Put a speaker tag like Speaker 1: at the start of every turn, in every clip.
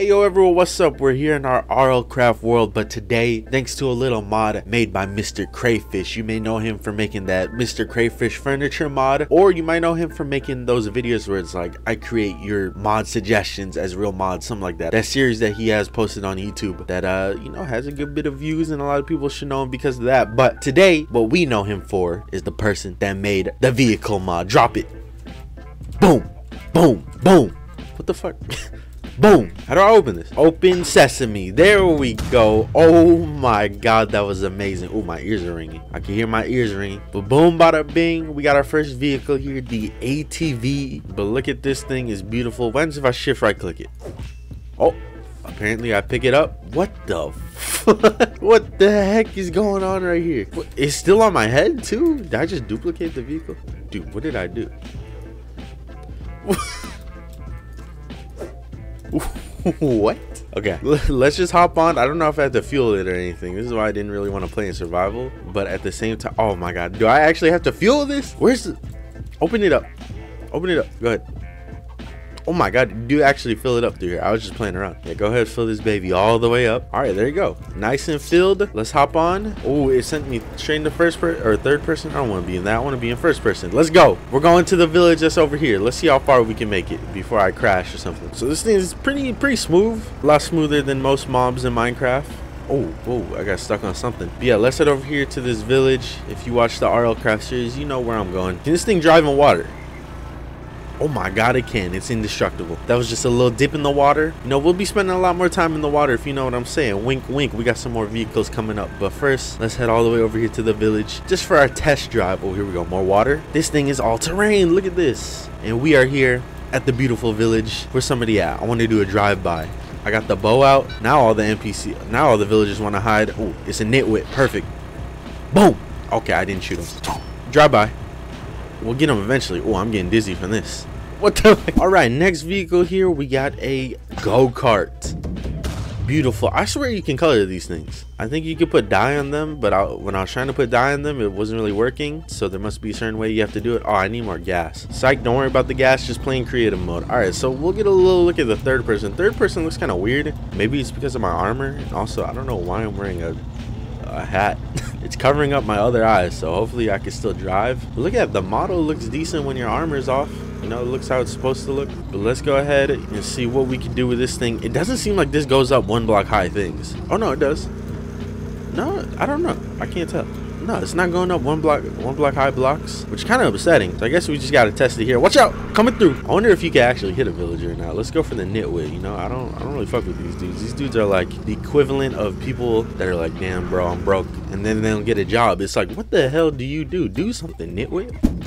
Speaker 1: Hey yo everyone, what's up? We're here in our RL Craft world, but today, thanks to a little mod made by Mr. Crayfish, you may know him for making that Mr. Crayfish furniture mod, or you might know him for making those videos where it's like, I create your mod suggestions as real mods, something like that. That series that he has posted on YouTube that, uh, you know, has a good bit of views and a lot of people should know him because of that. But today, what we know him for is the person that made the vehicle mod. Drop it. Boom, boom, boom. What the fuck? Boom. How do I open this? Open sesame. There we go. Oh my god, that was amazing. Oh, my ears are ringing. I can hear my ears ringing. But boom, bada bing. We got our first vehicle here, the ATV. But look at this thing. It's beautiful. What if I shift right click it? Oh, apparently I pick it up. What the what the heck is going on right here? It's still on my head too? Did I just duplicate the vehicle? Dude, what did I do? what? Okay, let's just hop on. I don't know if I have to fuel it or anything. This is why I didn't really want to play in survival. But at the same time, oh my god, do I actually have to fuel this? Where's the... Open it up. Open it up. Go ahead. Oh my god, do actually fill it up through here. I was just playing around. Yeah, go ahead, and fill this baby all the way up. All right, there you go. Nice and filled. Let's hop on. Oh, it sent me straight into first person or third person. I don't want to be in that. I want to be in first person. Let's go. We're going to the village that's over here. Let's see how far we can make it before I crash or something. So this thing is pretty, pretty smooth. A lot smoother than most mobs in Minecraft. Oh, whoa, I got stuck on something. But yeah, let's head over here to this village. If you watch the RL Craft series, you know where I'm going. Can this thing drive in water? Oh my god, it can. It's indestructible. That was just a little dip in the water. You know, we'll be spending a lot more time in the water if you know what I'm saying. Wink, wink. We got some more vehicles coming up. But first, let's head all the way over here to the village just for our test drive. Oh, here we go. More water. This thing is all terrain. Look at this. And we are here at the beautiful village. Where's somebody at? I want to do a drive-by. I got the bow out. Now all the NPC, now all the villagers want to hide. Oh, it's a nitwit. Perfect. Boom. Okay, I didn't shoot him. Drive-by. We'll get him eventually. Oh, I'm getting dizzy from this. What the? All right, next vehicle here, we got a go-kart. Beautiful. I swear you can color these things. I think you could put dye on them, but I, when I was trying to put dye on them, it wasn't really working. So there must be a certain way you have to do it. Oh, I need more gas. Psych, don't worry about the gas, just playing creative mode. All right, so we'll get a little look at the third person. Third person looks kind of weird. Maybe it's because of my armor. And also, I don't know why I'm wearing a, a hat. it's covering up my other eyes, so hopefully I can still drive. Look at the model looks decent when your armor's off. You know, it looks how it's supposed to look. But let's go ahead and see what we can do with this thing. It doesn't seem like this goes up one block high things. Oh, no, it does. No, I don't know. I can't tell. No, it's not going up one block one block high blocks, which kind of upsetting. So I guess we just got to test it here. Watch out! Coming through. I wonder if you can actually hit a villager now. Let's go for the nitwit, you know? I don't I don't really fuck with these dudes. These dudes are like the equivalent of people that are like, damn, bro, I'm broke. And then they don't get a job. It's like, what the hell do you do? Do something, nitwit.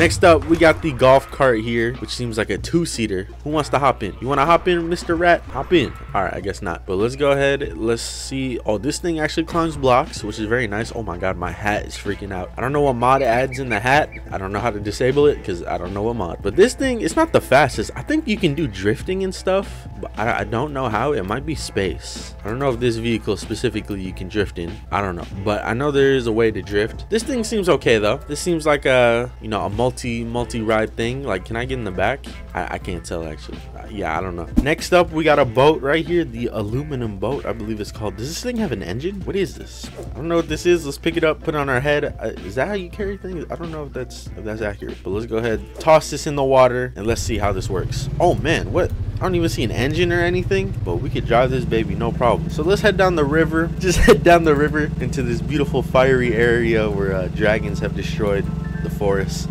Speaker 1: Next up, we got the golf cart here, which seems like a two-seater. Who wants to hop in? You want to hop in, Mr. Rat? Hop in. All right, I guess not. But let's go ahead. Let's see. Oh, this thing actually climbs blocks, which is very nice. Oh my god, my hat is freaking out. I don't know what mod adds in the hat. I don't know how to disable it because I don't know what mod. But this thing, it's not the fastest. I think you can do drifting and stuff, but I, I don't know how. It might be space. I don't know if this vehicle specifically you can drift in. I don't know. But I know there is a way to drift. This thing seems okay, though. This seems like a, you know, a multi multi multi ride thing? Like can i get in the back? I, I can't tell actually. Uh, yeah i don't know. Next up we got a boat right here the aluminum boat i believe it's called. Does this thing have an engine? What is this? I don't know what this is. Let's pick it up put it on our head. Uh, is that how you carry things? I don't know if that's if that's accurate but let's go ahead toss this in the water and let's see how this works. Oh man what? I don't even see an engine or anything, but we could drive this baby no problem. So let's head down the river. Just head down the river into this beautiful fiery area where uh, dragons have destroyed the forest.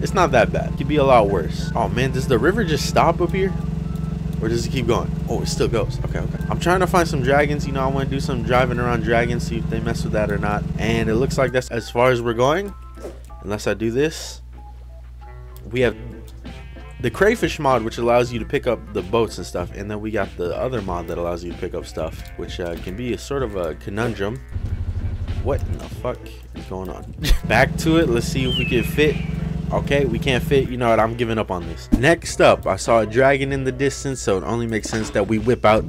Speaker 1: It's not that bad. It could be a lot worse. Oh man, does the river just stop up here? Or does it keep going? Oh, it still goes. Okay, okay. I'm trying to find some dragons. You know, I want to do some driving around dragons, see if they mess with that or not. And it looks like that's as far as we're going. Unless I do this. We have the crayfish mod, which allows you to pick up the boats and stuff. And then we got the other mod that allows you to pick up stuff, which uh, can be a sort of a conundrum. What in the fuck is going on? Back to it. Let's see if we can fit Okay, we can't fit. You know what? I'm giving up on this. Next up, I saw a dragon in the distance, so it only makes sense that we whip out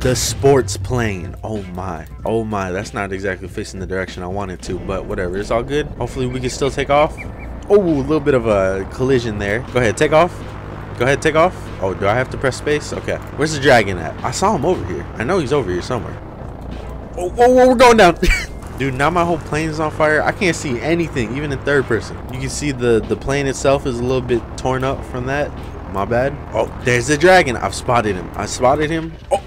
Speaker 1: the sports plane. Oh my. Oh my. That's not exactly facing the direction I wanted to, but whatever. It's all good. Hopefully we can still take off. Oh, a little bit of a collision there. Go ahead, take off. Go ahead, take off. Oh, do I have to press space? Okay. Where's the dragon at? I saw him over here. I know he's over here somewhere. Oh, we're going down. Dude, now my whole plane is on fire. I can't see anything, even in third person. You can see the, the plane itself is a little bit torn up from that. My bad. Oh, there's the dragon. I've spotted him. I spotted him. Oh.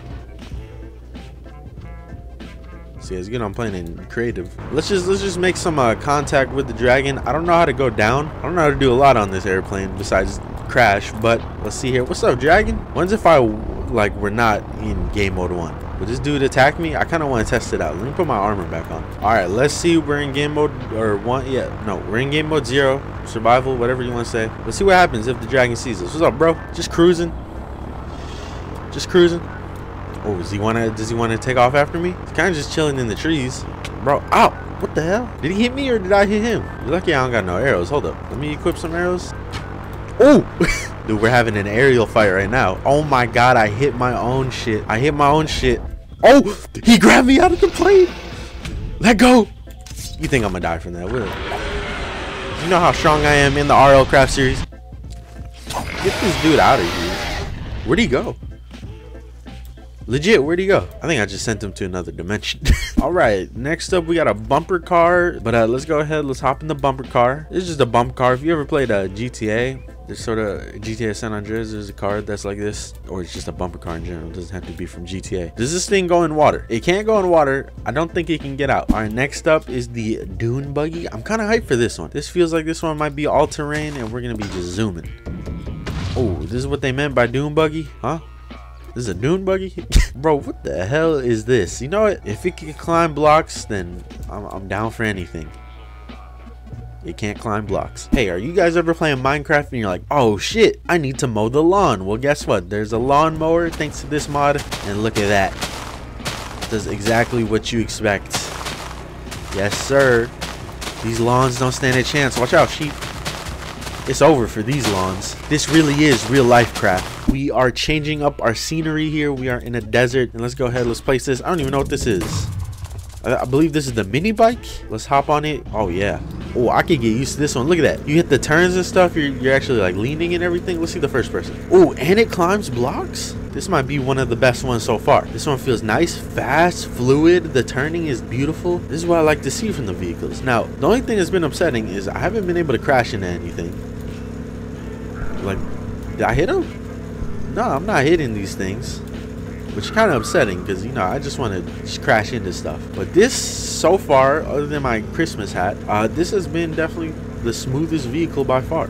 Speaker 1: See, it's good I'm playing in creative. Let's just let's just make some uh, contact with the dragon. I don't know how to go down. I don't know how to do a lot on this airplane besides crash. But let's see here. What's up, dragon? When's if I like we're not in game mode one? Would this dude attack me? I kind of want to test it out. Let me put my armor back on. All right, let's see. We're in game mode or one. Yeah, no, we're in game mode zero, survival, whatever you want to say. Let's see what happens if the dragon sees us. What's up, bro? Just cruising. Just cruising. Oh, does he want to? Does he want to take off after me? He's kind of just chilling in the trees, bro. Ow! What the hell? Did he hit me or did I hit him? You're lucky I don't got no arrows. Hold up. Let me equip some arrows. Oh! Dude, we're having an aerial fight right now. Oh my god, I hit my own shit. I hit my own shit. Oh! He grabbed me out of the plane! Let go! You think I'm gonna die from that, will You know how strong I am in the RL Craft series? Get this dude out of here. Where'd he go? Legit, where'd he go? I think I just sent him to another dimension. All right, next up we got a bumper car. But uh, let's go ahead, let's hop in the bumper car. Is just a bump car. If you ever played a uh, GTA, there's sort of GTA San Andreas, there's a car that's like this. Or it's just a bumper car in general. It doesn't have to be from GTA. Does this thing go in water? It can't go in water. I don't think it can get out. All right, next up is the Dune Buggy. I'm kind of hyped for this one. This feels like this one might be all-terrain and we're to be just zooming. Oh, this is what they meant by Dune Buggy? Huh? This is a dune buggy? Bro, what the hell is this? You know what? If it can climb blocks, then I'm, I'm down for anything. It can't climb blocks. Hey, are you guys ever playing Minecraft and you're like, oh shit, I need to mow the lawn. Well, guess what? There's a lawnmower thanks to this mod. And look at that. It does exactly what you expect. Yes, sir. These lawns don't stand a chance. Watch out, sheep. It's over for these lawns. This really is real life craft we are changing up our scenery here. We are in a desert. And let's go ahead. Let's place this. I don't even know what this is. I, I believe this is the mini bike. Let's hop on it. Oh, yeah. Oh, I can get used to this one. Look at that. You hit the turns and stuff. You're, you're actually like leaning and everything. Let's see the first person. Oh, and it climbs blocks. This might be one of the best ones so far. This one feels nice, fast, fluid. The turning is beautiful. This is what I like to see from the vehicles. Now, the only thing that's been upsetting is I haven't been able to crash into anything. Like, did I hit him? No, I'm not hitting these things. Which is kind of upsetting because, you know, I just want to crash into stuff. But this, so far, other than my Christmas hat, uh, this has been definitely the smoothest vehicle by far.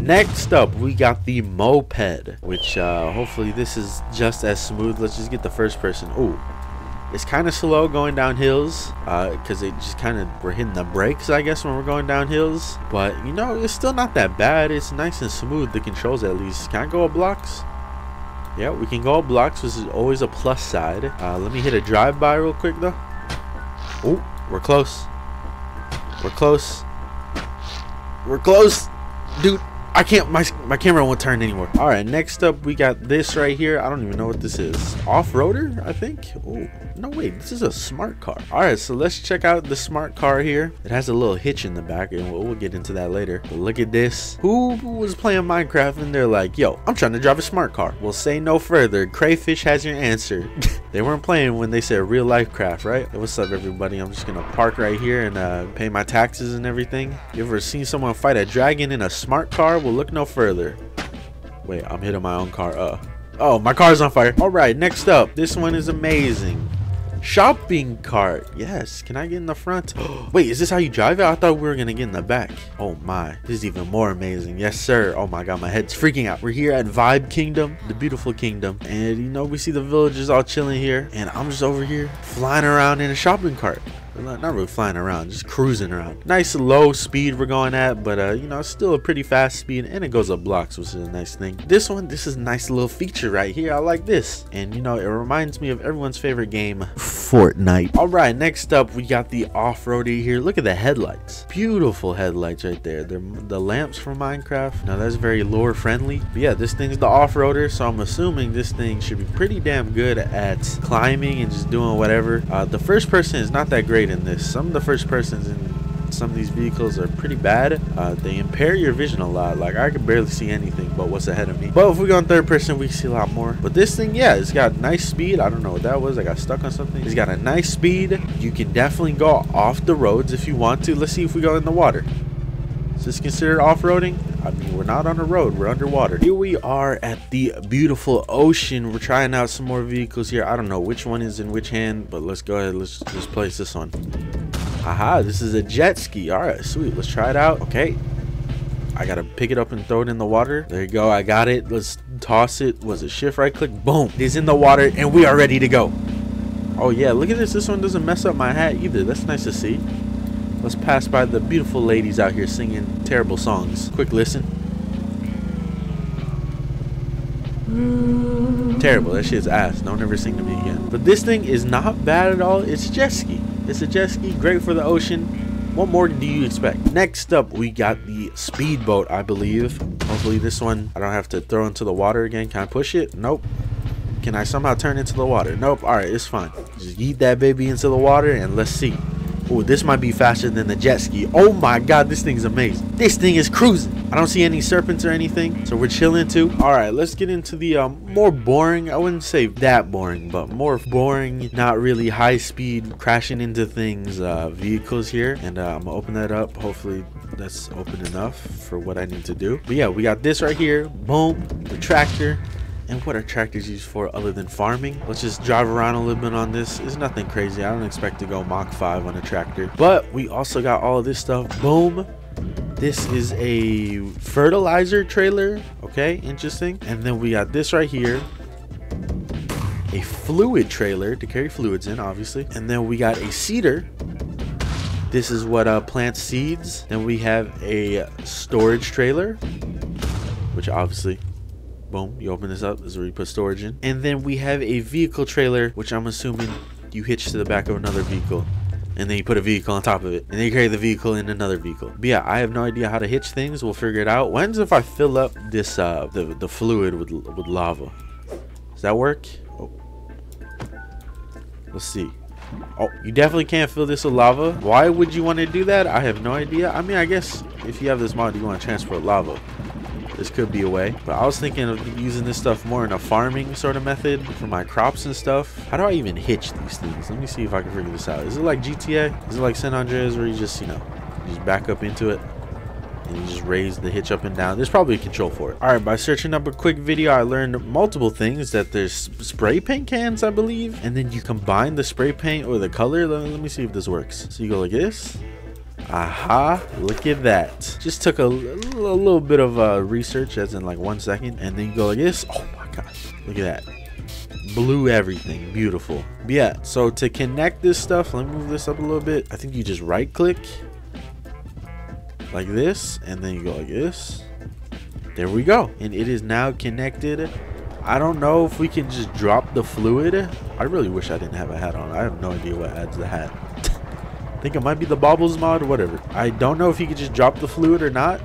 Speaker 1: Next up, we got the moped, which uh, hopefully this is just as smooth. Let's just get the first person. Oh, it's kind of slow going down hills because uh, it just kind of we're hitting the brakes I guess when we're going down hills but you know it's still not that bad it's nice and smooth the controls at least can I go up blocks yeah, we can go blocks, which is always a plus side. Uh, let me hit a drive-by real quick, though. Oh, we're close. We're close. We're close. Dude, I can't, my, my camera won't turn anymore. All right, next up, we got this right here. I don't even know what this is. Off-roader, I think? Oh, no, wait, this is a smart car. All right, so let's check out the smart car here. It has a little hitch in the back, and we'll, we'll get into that later. But look at this. Who was playing Minecraft and they're like, yo, I'm trying to drive a smart car. We'll say no further. Crayfish has your answer. they weren't playing when they said real life craft, right? Hey, what's up, everybody? I'm just gonna park right here and uh, pay my taxes and everything. You ever seen someone fight a dragon in a smart car? We'll look no further. Wait, I'm hitting my own car. Uh. Oh, my car's on fire. All right, next up. This one is amazing. Shopping cart. Yes. Can I get in the front? Wait, is this how you drive it? I thought we were going to get in the back. Oh my. This is even more amazing. Yes, sir. Oh my god, my head's freaking out. We're here at Vibe Kingdom, the beautiful kingdom. And you know, we see the villagers all chilling here. And I'm just over here flying around in a shopping cart not really flying around, just cruising around. Nice low speed we're going at, but uh, you know, it's still a pretty fast speed and it goes up blocks, which is a nice thing. This one, this is a nice little feature right here. I like this. And you know, it reminds me of everyone's favorite game, Fortnite. All right, next up, we got the off-roader here. Look at the headlights. Beautiful headlights right there. They're the lamps from Minecraft. Now that's very lore friendly. But yeah, this thing's the off-roader, so I'm assuming this thing should be pretty damn good at climbing and just doing whatever. Uh, the first person is not that great in this. Some of the first persons in Some of these vehicles are pretty bad. Uh, they impair your vision a lot. Like I can barely see anything but what's ahead of me. But if we go in third person, we see a lot more. But this thing, yeah, it's got nice speed. I don't know what that was. I got stuck on something. It's got a nice speed. You can definitely go off the roads if you want to. Let's see if we go in the water. Is this considered off-roading? I mean, we're not on a road, we're underwater. Here we are at the beautiful ocean. We're trying out some more vehicles here. I don't know which one is in which hand, but let's go ahead. Let's just place this one. Aha, this is a jet ski. All right, sweet. Let's try it out. Okay. I gotta pick it up and throw it in the water. There you go. I got it. Let's toss it. Was it shift right click? Boom. It is in the water and we are ready to go. Oh yeah, look at this. This one doesn't mess up my hat either. That's nice to see. Let's pass by the beautiful ladies out here singing terrible songs. Quick listen. Terrible. That shit's ass. Don't ever sing to me again. But this thing is not bad at all. It's jet ski. It's a jet ski. Great for the ocean. What more do you expect? Next up, we got the speedboat, I believe. Hopefully this one, I don't have to throw into the water again. Can I push it? Nope. Can I somehow turn into the water? Nope. All right, it's fine. Just eat that baby into the water and let's see. Oh, this might be faster than the jet ski. Oh my god, this thing's amazing. This thing is cruising. I don't see any serpents or anything, so we're chilling too. All right, let's get into the um, more boring. I wouldn't say that boring, but more boring, not really high speed, crashing into things uh, vehicles here. And uh, I'm gonna open that up. Hopefully that's open enough for what I need to do. But yeah, we got this right here. Boom, the tractor. And what are tractors used for other than farming? Let's just drive around a little bit on this. It's nothing crazy. I don't expect to go Mach 5 on a tractor. But we also got all this stuff. Boom. This is a fertilizer trailer. Okay, interesting. And then we got this right here. A fluid trailer to carry fluids in, obviously. And then we got a seeder. This is what uh, plants seeds. Then we have a storage trailer, which obviously Boom, you open this up. This is where you put storage in. And then we have a vehicle trailer, which I'm assuming you hitch to the back of another vehicle. And then you put a vehicle on top of it. And then you carry the vehicle in another vehicle. But yeah, I have no idea how to hitch things. We'll figure it out. When's if I fill up this, uh, the, the fluid with, with lava? Does that work? Oh. Let's see. Oh, you definitely can't fill this with lava. Why would you want to do that? I have no idea. I mean, I guess if you have this mod, you want to transport lava this could be a way. But I was thinking of using this stuff more in a farming sort of method for my crops and stuff. How do I even hitch these things? Let me see if I can figure this out. Is it like GTA? Is it like San Andreas where you just, you know, you just back up into it? and you just raise the hitch up and down there's probably a control for it all right by searching up a quick video i learned multiple things that there's spray paint cans i believe and then you combine the spray paint or the color let, let me see if this works so you go like this Aha, look at that. Just took a, a little bit of uh, research, as in like one second, and then you go like this. Oh my gosh, look at that. Blew everything, beautiful. But yeah, so to connect this stuff, let me move this up a little bit. I think you just right click like this, and then you go like this. There we go. And it is now connected. I don't know if we can just drop the fluid. I really wish I didn't have a hat on. I have no idea what adds the hat think it might be the Baubles mod or whatever. I don't know if you could just drop the fluid or not.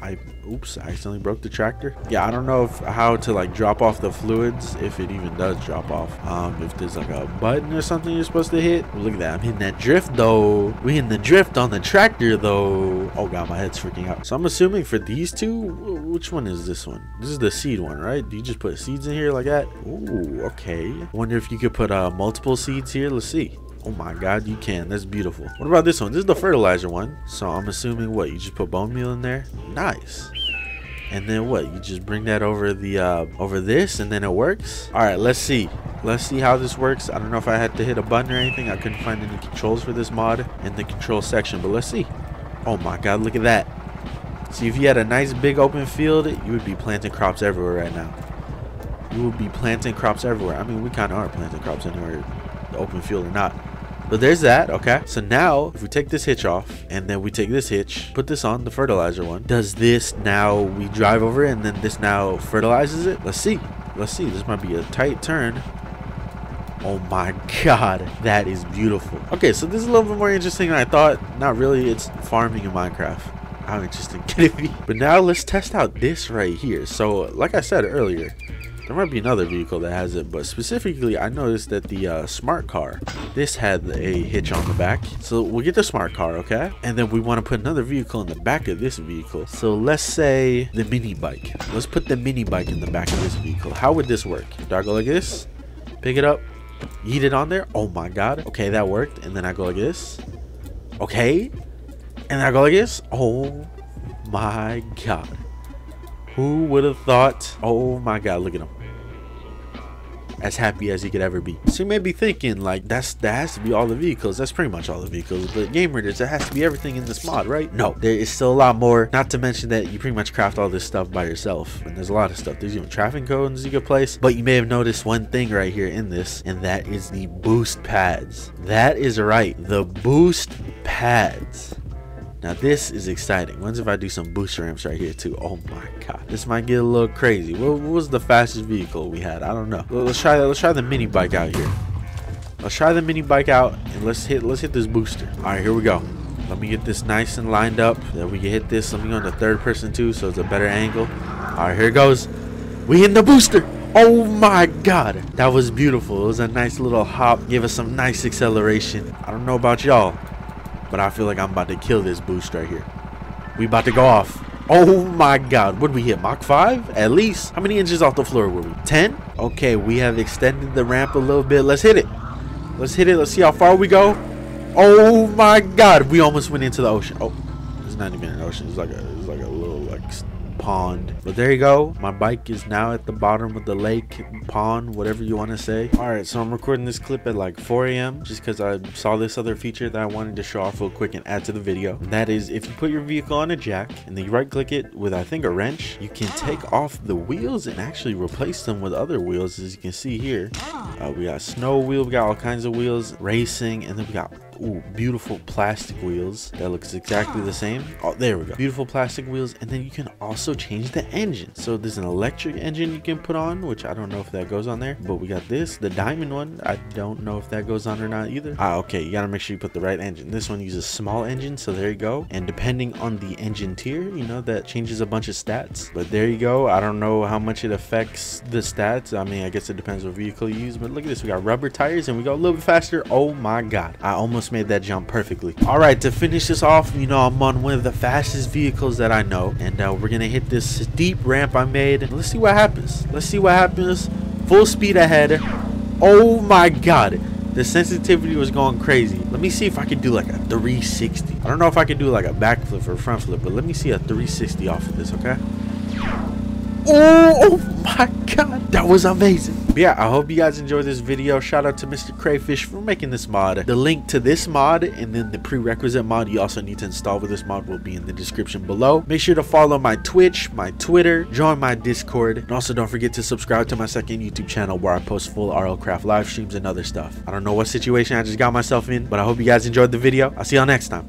Speaker 1: I oops, I accidentally broke the tractor. Yeah, I don't know if how to like drop off the fluids if it even does drop off. Um, if there's like a button or something you're supposed to hit. look at that, I'm hitting that drift though. We hitting the drift on the tractor though. Oh god, my head's freaking out. So I'm assuming for these two, which one is this one? This is the seed one, right? Do you just put seeds in here like that? Ooh, okay. Wonder if you could put uh multiple seeds here. Let's see. Oh my god, you can. That's beautiful. What about this one? This is the fertilizer one. So I'm assuming what? You just put bone meal in there? Nice. And then what? You just bring that over the uh, over this and then it works? Alright, let's see. Let's see how this works. I don't know if I had to hit a button or anything. I couldn't find any controls for this mod in the control section, but let's see. Oh my god, look at that. See, if you had a nice big open field, you would be planting crops everywhere right now. You would be planting crops everywhere. I mean, we kind of are planting crops anywhere, the open field or not. But there's that, okay? So now, if we take this hitch off, and then we take this hitch, put this on, the fertilizer one, does this now, we drive over it, and then this now fertilizes it? Let's see. Let's see. This might be a tight turn. Oh my god, that is beautiful. Okay, so this is a little bit more interesting than I thought. Not really, it's farming in Minecraft. Interesting can it be? But now let's test out this right here. So, like I said earlier, There might be another vehicle that has it, but specifically, I noticed that the uh, smart car, this had a hitch on the back. So we'll get the smart car, okay? And then we want to put another vehicle in the back of this vehicle. So let's say the mini bike. Let's put the mini bike in the back of this vehicle. How would this work? Do I go like this? Pick it up, yeet it on there. Oh my god. Okay, that worked. And then I go like this. Okay. And I go like this. Oh my god. Who would have thought? Oh my god, look at him. As happy as he could ever be. So you may be thinking, like, that's that has to be all the vehicles. That's pretty much all the vehicles. But Game Raiders, that has to be everything in this mod, right? No, there is still a lot more. Not to mention that you pretty much craft all this stuff by yourself. And there's a lot of stuff. There's even traffic cones you could place. But you may have noticed one thing right here in this, and that is the boost pads. That is right, the boost pads. Now this is exciting. Once if I do some boost ramps right here too? Oh my god, this might get a little crazy. What, what was the fastest vehicle we had? I don't know. Let's try that. let's try the mini bike out here. Let's try the mini bike out and let's hit let's hit this booster. All right, here we go. Let me get this nice and lined up. Then we can hit this. Let me go on the third person too, so it's a better angle. All right, here goes. We hit the booster. Oh my god, that was beautiful. It was a nice little hop. Give us some nice acceleration. I don't know about y'all, but I feel like I'm about to kill this boost right here. We about to go off. Oh my god. What did we hit? Mach 5? At least. How many inches off the floor were we? 10? Okay, we have extended the ramp a little bit. Let's hit it. Let's hit it. Let's see how far we go. Oh my god. We almost went into the ocean. Oh, it's not even an ocean. It's like a, it's like a little like pond. But there you go. My bike is now at the bottom of the lake, pond, whatever you want to say. All right, so I'm recording this clip at like 4 a.m. just because I saw this other feature that I wanted to show off real quick and add to the video. And that is if you put your vehicle on a jack and then you right click it with I think a wrench, you can take off the wheels and actually replace them with other wheels as you can see here. Uh, we got snow wheel, we got all kinds of wheels, racing, and then we got Ooh, beautiful plastic wheels that looks exactly the same. Oh, there we go. Beautiful plastic wheels. And then you can also change the engine. So there's an electric engine you can put on, which I don't know if that goes on there. But we got this, the diamond one. I don't know if that goes on or not either. Ah, okay. You got to make sure you put the right engine. This one uses small engine. So there you go. And depending on the engine tier, you know, that changes a bunch of stats. But there you go. I don't know how much it affects the stats. I mean, I guess it depends what vehicle you use. But look at this. We got rubber tires and we go a little bit faster. Oh my God. I almost made that jump perfectly. All right, to finish this off, you know, I'm on one of the fastest vehicles that I know. And uh, we're going to hit this steep ramp I made. Let's see what happens. Let's see what happens. Full speed ahead. Oh my God. The sensitivity was going crazy. Let me see if I can do like a 360. I don't know if I can do like a backflip or front flip, but let me see a 360 off of this, okay? Oh, oh my god, that was amazing. But yeah, I hope you guys enjoyed this video. Shout out to Mr. Crayfish for making this mod. The link to this mod and then the prerequisite mod you also need to install with this mod will be in the description below. Make sure to follow my Twitch, my Twitter, join my Discord, and also don't forget to subscribe to my second YouTube channel where I post full RLCraft live streams and other stuff. I don't know what situation I just got myself in, but I hope you guys enjoyed the video. I'll see y'all next time.